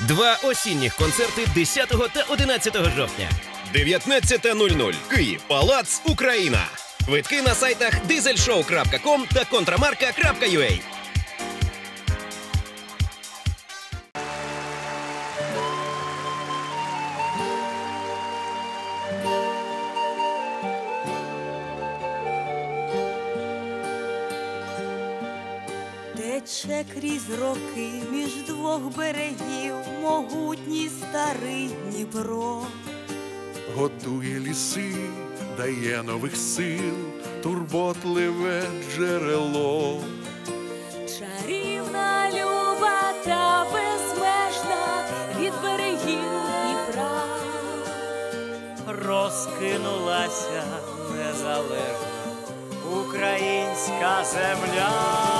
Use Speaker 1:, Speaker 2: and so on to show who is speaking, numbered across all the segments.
Speaker 1: Два осінніх концерти 10 та 11 жовтня. 19.00. Київ, Палац, Україна. Квитки на сайтах dieselshow.com та контрамарка.ua.
Speaker 2: Тече крізь роки між двох берегів могутній старий Дніпро.
Speaker 3: Готує ліси, дає нових сил, турботливе джерело.
Speaker 2: Чарівна люба та безмежна від берегів Дніпра.
Speaker 4: розкинулася незалежна українська земля.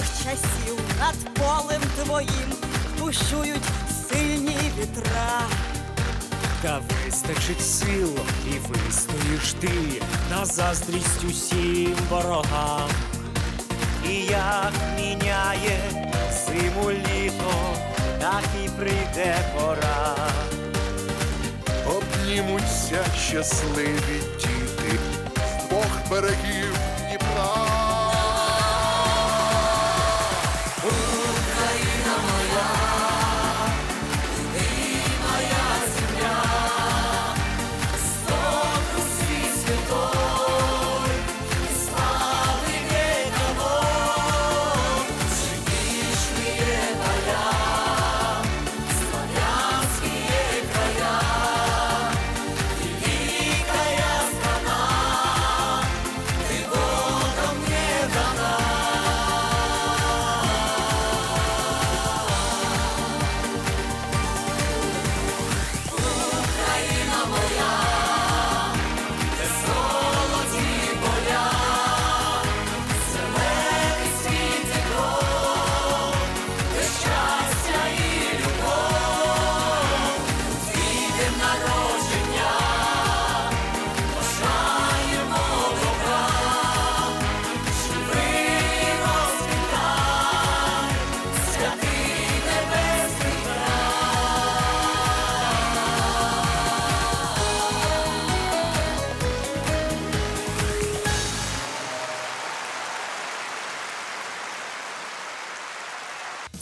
Speaker 2: Давніх часів над полем твоїм бушують сильні вітра.
Speaker 4: Та вистачить сил, і вистоїш ти на заздрість усім ворогам. І як міняє зиму літо, так і прийде пора.
Speaker 3: Обнімуться щасливі діти з двох берегів Дніпра.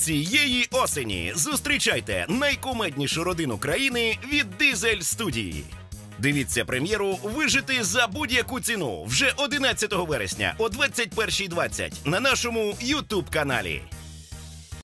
Speaker 1: Цієї осені зустрічайте найкумеднішу родину країни від Дизель студії. Дивіться прем'єру Вижити за будь-яку ціну вже 11 вересня о 21.20 на нашому Ютуб каналі.